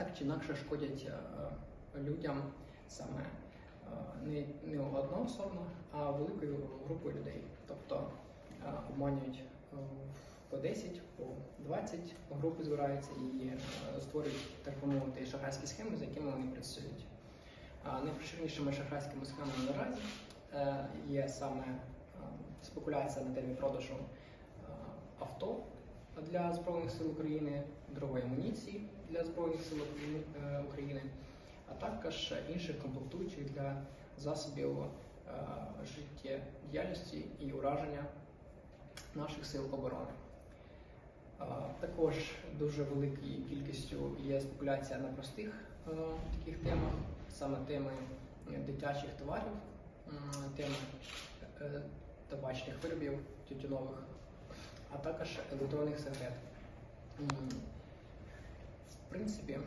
так чи інакше шкодять е, людям саме е, не, не одноособно, а великою групою людей. Тобто е, обманюють по 10, по 20 групи збираються і створюють, так би мовити, шахрайські схеми, з якими вони працюють. Найпоширенішими шахрайськими схемами наразі є саме спекуляція на темі продажу авто для Збройних сил України, дрової амуніції для Збройних сил України- е, а також інших комплектуючих для засобів е, життєдіяльності і ураження наших сил оборони. Е, Також дуже великою кількістю є спекуляція на простих таких темах, саме теми дитячих товарів, теми табачних виробів, тютюнових, а також електронних сигарет. В принципі,